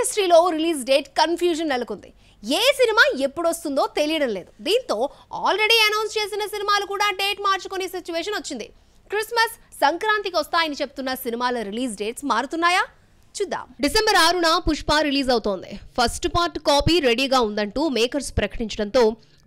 ఇండస్ట్రీలో release date confusion నెలకొంది. ఏ cinema ఎప్పుడు వస్తుందో తెలియడం లేదు. దీంతో ఆల్రెడీ అనౌన్స్ చేసిన సినిమాలు కూడా డేట్ మార్చుకునే సిచ్యువేషన్ వచ్చింది. క్రిస్మస్ సంక్రాంతికి వస్తాయని చెప్తున్న సినిమాల రిలీజ్ డేట్స్ మారుతున్నాయా? చూద్దాం. డిసెంబర్ ఆరున పుష్ప రిలీజ్ అవుతోంది. ఫస్ట్ పార్ట్ కాపీ రెడీగా ఉందంటూ మేకర్స్ ప్రకటించడంతో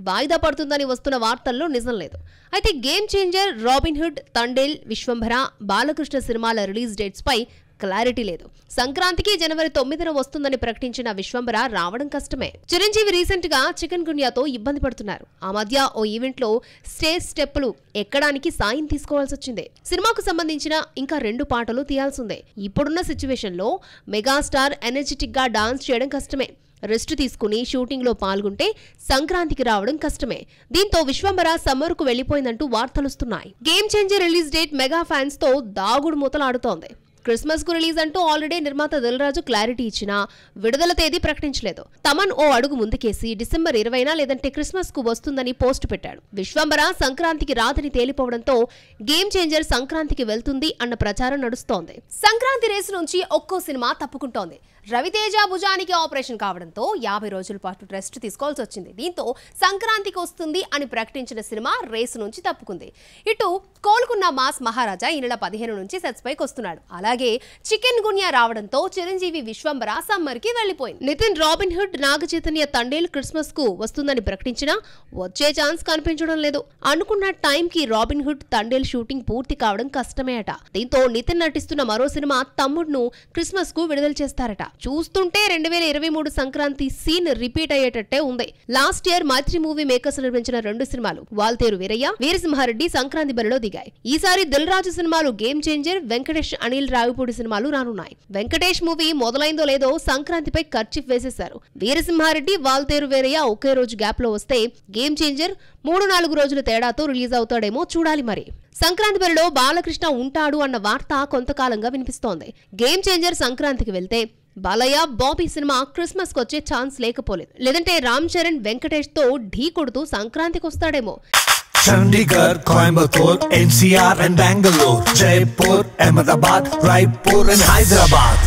వాయిదా పడుతుందని వస్తున్న వార్తల్లో నిజం లేదు. అయితే game changer Robin Hood Thandel Vishwambhara Balakrishna సినిమాల రిలీజ్ డేట్స్ పై క్లారిటీ లేదు. సంక్రాంతికి జనవరి తొమ్మిదిన వస్తుందని ప్రకటించిన విశ్వంబర రావడం కష్టమే. చిరంజీవి రీసెంట్గా చికెన్ గున్యాతో ఇబ్బంది పడుతున్నారు. ఆ మధ్య ఓ ఈవెంట్లో స్టేజ్ స్టెప్పులు ఎక్కడానికి సాయం తీసుకోవాల్సి వచ్చింది. సినిమాకు సంబంధించిన ఇంకా రెండు పాటలు తీయాల్సిందే. ఇప్పుడున్న సిచ్యువేషన్లో మెగాస్టార్ ఎనర్జెటిక్గా డాన్స్ చేయడం కష్టమే. రెస్ట్ తీసుకుని షూటింగ్లో పాల్గొంటే సంక్రాంతికి రావడం కష్టమే. దీంతో విశ్వంబర సమ్మర్కు వెళ్ళిపోయిందంటూ వార్తలుస్తున్నాయి. Game changer release date mega ఫ్యాన్స్తో దాగుడు మూతలాడుతోంది. క్రిస్మస్కు రిలీజ్ అంటూ ఆల్రెడీ నిర్మాత దిల్రాజు క్లారిటీ ఇచ్చినా విడుదల తేదీ ప్రకటించలేదు. తమన్ ఓ అడుగు ముందుకేసి డిసెంబర్ ఇరవైనా లేదంటే క్రిస్మస్కు వస్తుందని పోస్ట్ పెట్టాడు. విశ్వంబర సంక్రాంతికి రాదని తేలిపోవడంతో గేమ్ చేంజర్ సంక్రాంతికి వెళ్తుంది అన్న ప్రచారం నడుస్తోంది. సంక్రాంతి రేసు నుంచి ఒక్కో సినిమా తప్పుకుంటోంది. రవితేజ భుజానికి ఆపరేషన్ కావడంతో యాభై రోజుల పాటు రెస్ట్ తీసుకోవాల్సి వచ్చింది. దీంతో సంక్రాంతికి వస్తుంది అని ప్రకటించిన సినిమా రేసు నుంచి తప్పుకుంది. ఇటు కోలుకున్న మాస్ మహారాజా ఈ నెల పదిహేను నుంచి సెట్స్ పైకి వస్తున్నాడు. అలాగే చికెన్ గున్యా రావడంతో చిరంజీవి విశ్వంబర సమ్మర్కి వెళ్ళిపోయింది నితిన్ రాబిన్ హుడ్ నాగ చైతన్య తండేల్ క్రిస్మస్కు వస్తుందని ప్రకటించినా వచ్చే ఛాన్స్ కనిపించడం లేదు. అనుకున్న టైం కి రాబిన్ హుడ్ తండేల్ షూటింగ్ పూర్తి కావడం కష్టమే అట దీంతో నితిన్ నటిస్తున్న మరో సినిమా తమ్ముడ్ను క్రిస్మస్కు విడుదల చేస్తారట. చూస్తుంటే రెండు వేల ఇరవై మూడు సంక్రాంతి సీన్ రిపీట్ అయ్యేటట్టే ఉంది. Last year Mythri movie makers నిర్మించిన రెండు సినిమాలు వాల్తేరు వీరయ్య వీరసింహారెడ్డి సంక్రాంతి బరిలో దిగాయి. ఈసారి దిల్ రాజు సినిమాలు గేమ్ చేంజర్ వెంకటేష్ అనిల్ రావిపూడి సినిమాలు రానున్నాయి. వెంకటేష్ మూవీ మొదలైందో లేదో సంక్రాంతిపై ఖర్చు వేసేశారు. వీరసింహారెడ్డి వాల్తేరు వీరయ్య ఒకే రోజు గ్యాప్లో వస్తే గేమ్ చేంజర్ మూడు నాలుగు రోజుల తేడాతో రిలీజ్ అవుతాడేమో చూడాలి మరి. సంక్రాంతి బరిలో బాలకృష్ణ ఉంటాడు అన్న వార్త కొంతకాలంగా వినిపిస్తోంది. గేమ్ చేంజర్ సంక్రాంతికి వెళ్తే బాలయ్య బాబీ సినిమా క్రిస్మస్ కొచ్చే ఛాన్స్ లేకపోలేదు. లేదంటే రామ్ చరణ్ వెంకటేష్తో ఢీ కొడుతూ సంక్రాంతికి వస్తాడేమో Chandigarh Coimbatore NCR and Bengaluru Jaipur Ahmedabad Raipur and Hyderabad.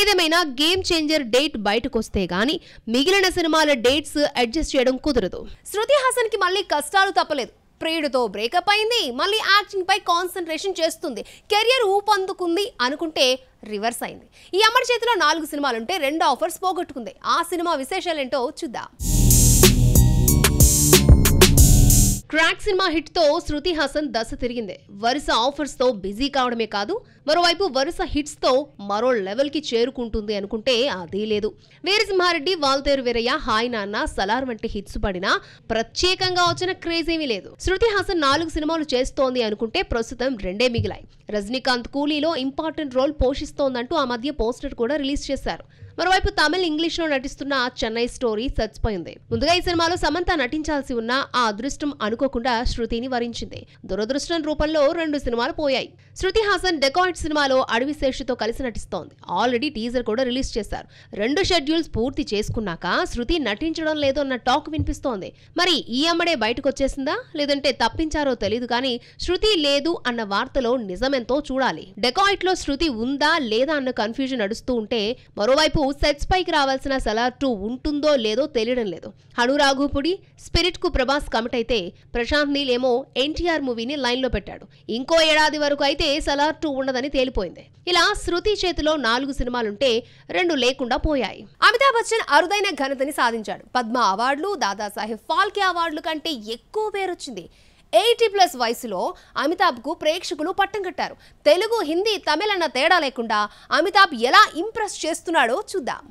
ఏదేమైనా గేమ్ చేంజర్ డేట్ బయటకు వస్తే గానీ మిగిలిన సినిమాల డేట్స్ అడ్జస్ట్ చేయడం కుదరదు. శృతి హాసన్కి మళ్ళీ కష్టాలు తప్పలేదు. ప్రియుడితో బ్రేకప్ అయింది. మళ్ళీ యాక్టింగ్ పై కాన్సన్ట్రేషన్ చేస్తుంది. కెరియర్ ఊపందుకుంది అనుకుంటే రివర్స్ అయింది. ఈ అమ్మడి చేతిలో నాలుగు సినిమాలుంటే రెండు ఆఫర్స్ పోగొట్టుకుంది. ఆ సినిమా విశేషాలేంటో చూద్దాం. క్రాక్ సినిమా హిట్తో శృతి హాసన్ దశ తిరిగింది. వరుస ఆఫర్స్తో బిజీ కావడమే కాదు మరోవైపు వరుస హిట్స్తో మరో లెవెల్కి చేరుకుంటుంది అనుకుంటే అదీ లేదు. వీరసింహారెడ్డి వాల్తేరు వీరయ్య హాయ్ నాన్న సలార్ వంటి హిట్స్ పడినా ప్రత్యేకంగా వచ్చిన క్రేజ్ ఏమీ లేదు. శృతి హాసన్ నాలుగు సినిమాలు చేస్తోంది అనుకుంటే ప్రస్తుతం రెండే మిగిలాయి. రజనీకాంత్ కూలీలో ఇంపార్టెంట్ రోల్ పోషిస్తోందంటూ ఆ మధ్య పోస్టర్ కూడా రిలీజ్ చేశారు. మరోవైపు తమిళ్ ఇంగ్లీష్లో నటిస్తున్న చెన్నై స్టోరీ చచ్చిపోయింది. ముందుగా ఈ సినిమాలో సమంత నటించాల్సి ఉన్న ఆ అదృష్టం అనుకోకుండా శృతిని వరించింది. దురదృష్టం రూపంలో రెండు సినిమాలు పోయాయి. శృతి హాసన్ డెకాయిట్ సినిమాలో అడవి శేషుతో కలిసి నటిస్తోంది. ఆల్రెడీ టీజర్ కూడా రిలీజ్ చేశారు. రెండు షెడ్యూల్స్ పూర్తి చేసుకున్నాక శృతి నటించడం లేదన్న టాక్ వినిపిస్తోంది. మరి ఈ అమ్మడే బయటకు వచ్చేసిందా లేదంటే తప్పించారో తెలియదు కానీ శృతి లేదు అన్న వార్తలో నిజమే నిజమెంతో చూడాలి. డెకాయిట్లో శృతి ఉందా లేదా అన్న కన్ఫ్యూజన్ నడుస్తూ ఉంటే మరోవైపు సెట్స్ పైకి రావాల్సిన సలార్ టూ ఉంటుందో లేదో తెలియడం లేదు. హనురాఘుపుడి స్పిరిట్కు ప్రభాస్ కమిట్ అయితే ప్రశాంత్ నీల్ ఏమో ఎన్టీఆర్ మూవీని లైన్లో పెట్టాడు. ఇంకో ఏడాది వరకు అయితే సలార్ టూ ఉండదని తేలిపోయింది. ఇలా శృతి చేతిలో నాలుగు సినిమాలుంటే రెండు లేకుండా పోయాయి. అమితాబ్ బచ్చన్ అరుదైన ఘనతని సాధించాడు. పద్మ అవార్డులు దాదాసాహెబ్ ఫాల్కే అవార్డులు కంటే ఎక్కువ పేరొచ్చింది. ఎయిటీ ప్లస్ వయసులో అమితాబ్కు ప్రేక్షకులు పట్టం కట్టారు. తెలుగు హిందీ తమిళ అన్న తేడా లేకుండా అమితాబ్ ఎలా ఇంప్రెస్ చేస్తున్నాడో చూద్దాం.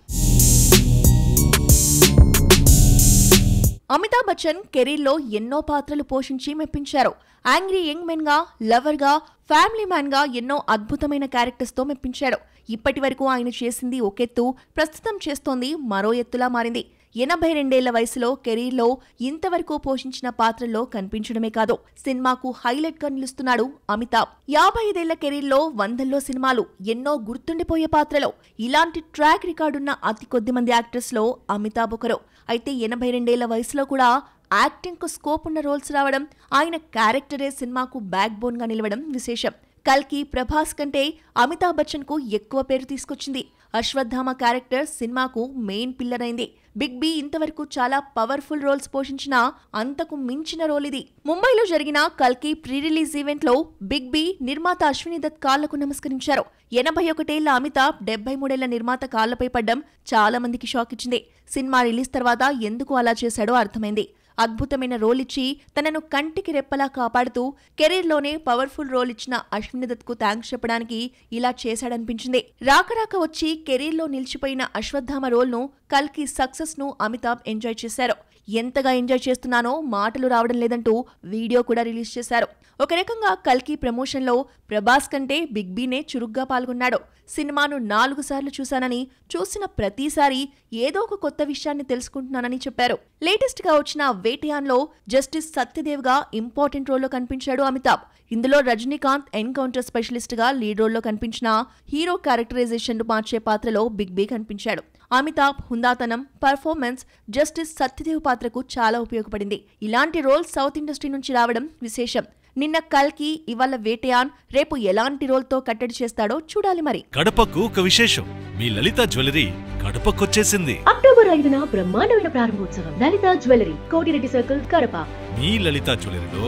అమితాబ్ బచ్చన్ కెరీర్లో ఎన్నో పాత్రలు పోషించి మెప్పించారు. యాంగ్రీ యంగ్ మెన్గా లవర్గా ఫ్యామిలీ మ్యాన్గా ఎన్నో అద్భుతమైన క్యారెక్టర్స్తో మెప్పించాడు. ఇప్పటి వరకు ఆయన చేసింది ఒకెత్తు ప్రస్తుతం చేస్తోంది మరో ఎత్తులా మారింది. ఎనభై రెండేళ్ళ వయసులో కెరీర్లో ఇంతవరకు పోషించిన పాత్రల్లో కనిపించడమే కాదు సినిమాకు హైలైట్గా నిలుస్తున్నాడు అమితాబ్. యాభై ఐదేళ్ళ కెరీర్లో వందల్లో సినిమాలు ఎన్నో గుర్తుండిపోయే పాత్రలో. ఇలాంటి ట్రాక్ రికార్డున్న అతి కొద్ది మంది యాక్టర్స్లో అమితాబ్ ఒకరు. అయితే ఎనభై రెండేళ్ళ వయసులో కూడా యాక్టింగ్కు స్కోప్ ఉన్న రోల్స్ రావడం ఆయన క్యారెక్టరే సినిమాకు బ్యాక్ బోన్గా నిలవడం విశేషం. కల్కి ప్రభాస్ కంటే అమితాబ్ బచ్చన్కు ఎక్కువ పేరు తీసుకొచ్చింది. అశ్వత్థామ క్యారెక్టర్ సినిమాకు మెయిన్ పిల్లర్ అయింది బిగ్ బి ఇంతవరకు చాలా పవర్ఫుల్ రోల్స్ పోషించిన అంతకు మించిన రోల్ ఇది. ముంబైలో జరిగిన కల్కి ప్రీ రిలీజ్ ఈవెంట్లో బిగ్ బి నిర్మాత అశ్విని దత్ కాళ్ళకు నమస్కరించారు. ఎనభై ఒకటేళ్ళ అమితాబ్ డెబ్బై మూడేళ్ళ నిర్మాత కాళ్ళపై పడ్డం చాలా మందికి షాక్ ఇచ్చింది. సినిమా రిలీజ్ తర్వాత ఎందుకు అలా చేశాడో అర్థమైంది. అద్భుతమైన రోల్ ఇచ్చి తనను కంటికి రెప్పలా కాపాడుతూ కెరీర్లోనే పవర్ఫుల్ రోల్ ఇచ్చిన అశ్విని దత్కు థ్యాంక్స్ చెప్పడానికి ఇలా చేశాడనిపించింది. రాకరాక వచ్చి కెరీర్లో నిలిచిపోయిన అశ్వత్థామ రోల్ను కల్కి సక్సెస్ను అమితాబ్ ఎంజాయ్ చేశారు. ఎంతగా ఎంజాయ్ చేస్తున్నానో మాటలు రావడం లేదంటూ వీడియో కూడా రిలీజ్ చేశారు. ఒక రకంగా కల్కి ప్రమోషన్లో ప్రభాస్ కంటే బిగ్ బీనే చురుగ్గా పాల్గొన్నాడు. సినిమాను నాలుగు సార్లు చూశానని చూసిన ప్రతిసారి ఏదో ఒక కొత్త విషయాన్ని తెలుసుకుంటున్నానని చెప్పారు. లేటెస్ట్గా వచ్చిన వేటియాన్లో జస్టిస్ సత్యదేవ్గా ఇంపార్టెంట్ రోల్లో కనిపించాడు అమితాబ్. ఇందులో రజనీకాంత్ ఎన్కౌంటర్ స్పెషలిస్ట్గా లీడ్ రోల్లో కనిపించిన హీరో క్యారెక్టరైజేషన్ మార్చే పాత్రలో బిగ్ బీ కనిపించాడు. అమితాబ్ హుందాతనం పర్ఫార్మెన్స్ జస్టిస్ సత్యదేవ్ పాత్రకు చాలా ఉపయోగపడింది. ఇలాంటి రోల్ సౌత్ ఇండస్ట్రీ నుంచి రావడం విశేషం. నిన్న కల్కి ఇవాళ వేటయాన్ రేపు ఎలాంటి రోల్తో కట్టడి చేస్తాడో చూడాలి మరి. కడపకు ఒక విశేషం. మీ లలిత జ్యువెలరీ కడపకొచ్చేసింది. అక్టోబర్ ఐదున బ్రహ్మాండమైన ప్రారంభోత్సవం లలిత జ్యువెలరీ కోటిరెడ్డి సర్కిల్ కడప. మీ లలిత జ్యువెలరీలో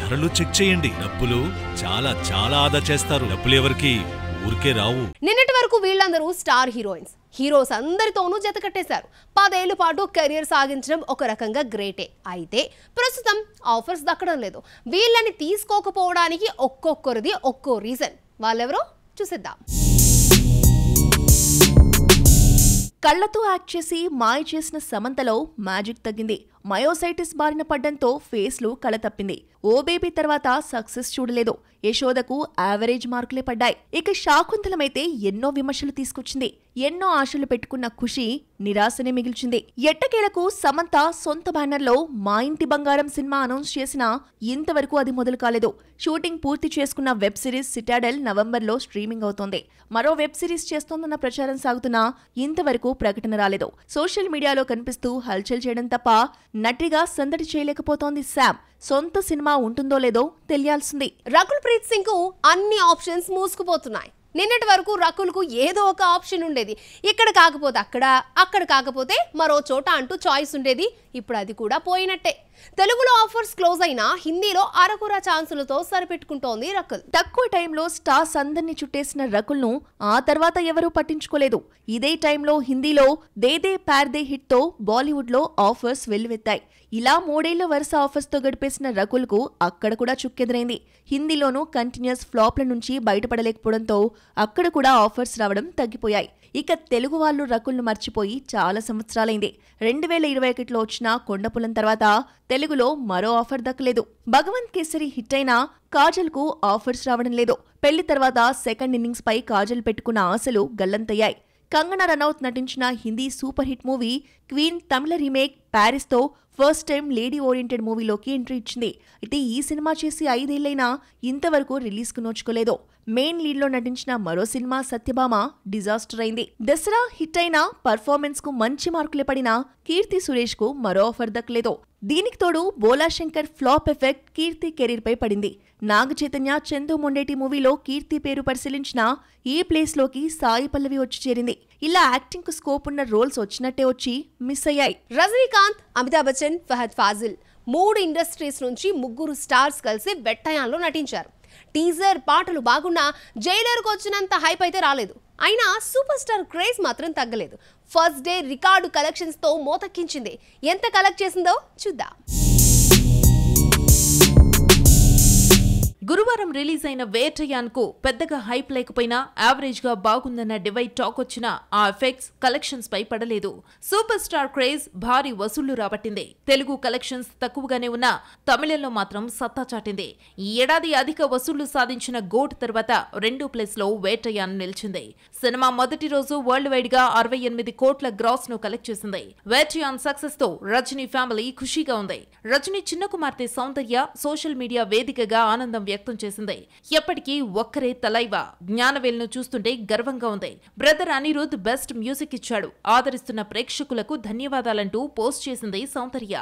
ధరలు చెక్ చేయండి. డబ్బులు చాలా చాలా ఆదా చేస్తారు. డబ్బులు ఎవరికి? ఊరికే రావు. నిన్నటి వరకు వీళ్ళందరూ స్టార్ హీరోయిన్స్. హీరోస్ అందరితోనూ జత కట్టేశారు. పదేళ్ళ పాటు కెరియర్ సాగించడం ఒక రకంగా గ్రేటే. అయితే ప్రస్తుతం ఆఫర్స్ దక్కడం లేదు. వీళ్ళని తీసుకోకపోవడానికి ఒక్కొక్కరిది ఒక్కో రీజన్. వాళ్ళెవరో చూసేద్దాం. కళ్ళతో యాక్ట్ చేసి మాయ చేసిన సమంతలో మ్యాజిక్ తగ్గింది. మయోసైటిస్ బారిన పడ్డంతో ఫేస్లు కళ తప్పింది ఓ బేబీ తర్వాత సక్సెస్ చూడలేదు. యశోదకు యావరేజ్ మార్కులే పడ్డాయి. ఇక శాకుంతలమైతే ఎన్నో విమర్శలు తీసుకొచ్చింది. ఎన్నో ఆశలు పెట్టుకున్న ఖుషి నిరాశనే మిగిల్చింది. ఎట్టకేలకు సమంత సొంత బ్యానర్లో మా ఇంటి బంగారం సినిమా అనౌన్స్ చేసినా ఇంతవరకు అది మొదలు కాలేదు. షూటింగ్ పూర్తి చేసుకున్న వెబ్ సిరీస్ సిటాడెల్ నవంబర్లో స్ట్రీమింగ్ అవుతోంది. మరో వెబ్ సిరీస్ చేస్తోందన్న ప్రచారం సాగుతున్నా ఇంతవరకు ప్రకటన రాలేదు. సోషల్ మీడియాలో కనిపిస్తూ హల్చల్ చేయడం తప్ప నటిగా సందడి చేయలేకపోతోంది శామ్. సొంత సినిమా ఉంటుందో లేదో తెలియాల్సింది. రకుల్ ప్రీత్ సింగ్కు అన్ని ఆప్షన్స్ మూసుకుపోతున్నాయి. నిన్నటి వరకు రకుల్కు ఏదో ఒక ఆప్షన్ ఉండేది. ఇక్కడ కాకపోతే అక్కడ అక్కడ కాకపోతే మరో చోట అంటూ చాయిస్ ఉండేది. ఇప్పుడు అది కూడా పోయినట్టే. తెలుగులో ఆఫర్స్ క్లోజ్ అయినా హిందీలో అరకుర ఛాన్సులతో సరిపెట్టుకుంటోంది రకుల్. తక్కువ టైంలో స్టార్స్ అందరినీ చుట్టేసిన రకుల్ను ఆ తర్వాత ఎవరూ పట్టించుకోలేదు. ఇదే టైంలో హిందీలో దేదే ప్యార్దే హిట్తో బాలీవుడ్లో ఆఫర్స్ వెల్లువెత్తాయి. ఇలా మూడేళ్ళ వరుస ఆఫర్స్తో గడిపేసిన రకుల్కు అక్కడ కూడా చుక్కెదురైంది. హిందీలోనూ కంటిన్యూస్ ఫ్లాప్ల నుంచి బయటపడలేకపోవడంతో అక్కడ కూడా ఆఫర్స్ రావడం తగ్గిపోయాయి. ఇక తెలుగు వాళ్ళు రకుల్ను మర్చిపోయి చాలా సంవత్సరాలైంది. రెండు వేల ఇరవై ఒకటిలో వచ్చిన కొండపులం తర్వాత తెలుగులో మరో ఆఫర్ దక్కలేదు. భగవంత్ కేసరి హిట్ అయినా కాజల్కు ఆఫర్స్ రావడం లేదు. పెళ్ళి తర్వాత సెకండ్ ఇన్నింగ్స్ పై కాజల్ పెట్టుకున్న ఆశలు గల్లంతయ్యాయి. కంగనా రనౌత్ నటించిన Hindi super hit movie queen తమిళ రీమేక్ ప్యారిస్తో ఫస్ట్ టైం లేడీ ఓరియంటెడ్ మూవీలోకి ఎంట్రీ ఇచ్చింది. అయితే ఈ సినిమా చేసి ఐదేళ్ళైనా ఇంతవరకు రిలీజ్కు నోచుకోలేదు. మెయిన్ లీడ్లో నటించిన మరో సినిమా సత్యభామ డిజాస్టర్ అయింది. దసరా హిట్ అయిన పర్ఫార్మెన్స్కు మంచి మార్కులే పడినా కీర్తి సురేష్కు మరో ఆఫర్ దక్కలేదు. దీనికి తోడు Bholashankar flop effect Keerthy career పై పడింది. నాగ చైతన్య చందు మొండేటి మూవీలో కీర్తి పేరు పరిశీలించిన ఈ ప్లేస్లోకి సాయి పల్లవి వచ్చి చేరింది. ఇలా యాక్టింగ్కు స్కోప్ ఉన్న రోల్స్ వచ్చినట్టే వచ్చి మిస్ అయ్యాయి. రజనీకాంత్ అమితాబ్ బచ్చన్ ఫహద్ ఫాజిల్ మూడు ఇండస్ట్రీస్ నుంచి ముగ్గురు స్టార్స్ కలిసి వెట్టయాన్లో నటించారు. టీజర్ పాటలు బాగున్నా జైలర్కు వచ్చినంత హైప్ అయితే రాలేదు. అయినా సూపర్ స్టార్ క్రేజ్ మాత్రం తగ్గలేదు. ఫస్ట్ డే రికార్డు కలెక్షన్స్తో మోతక్కించింది. ఎంత కలెక్ట్ చేసిందో చూద్దాం. గురువారం రిలీజ్ అయిన వేటయాన్కు పెద్దగా హైప్ లేకపోయినా యావరేజ్గా బాగుందన్న డివైడ్ టాక్ వచ్చిన ఆ ఎఫెక్ట్స్ కలెక్షన్స్ పై పడలేదు. సూపర్ స్టార్ క్రేజ్ భారీ వసూళ్ళు రాబట్టింది. తెలుగు కలెక్షన్స్ తక్కువగానే ఉన్నా తమిళంలో మాత్రం సత్తా చాటింది. ఈ ఏడాది అధిక వసూళ్ళు సాధించిన గోట్ తర్వాత రెండో ప్లేస్లో వేటయాన్ నిలిచింది. సినిమా మొదటి రోజు వరల్డ్ వైడ్గా అరవై ఎనిమిది కోట్ల గ్రాస్ను కలెక్ట్ చేసింది. వేటయాన్ సక్సెస్తో రజనీ ఫ్యామిలీ ఖుషీగా ఉంది. రజనీ చిన్న కుమార్తె సౌందర్య సోషల్ మీడియా వేదికగా ఆనందం వ్యక్తం చేసింది. ఎప్పటికీ ఒక్కరే తలైవా. జ్ఞానవేల్ను చూస్తుంటే గర్వంగా ఉంది. బ్రదర్ అనిరుద్ బెస్ట్ మ్యూజిక్ ఇచ్చాడు. ఆదరిస్తున్న ప్రేక్షకులకు ధన్యవాదాలంటూ పోస్ట్ చేసింది సౌందర్య.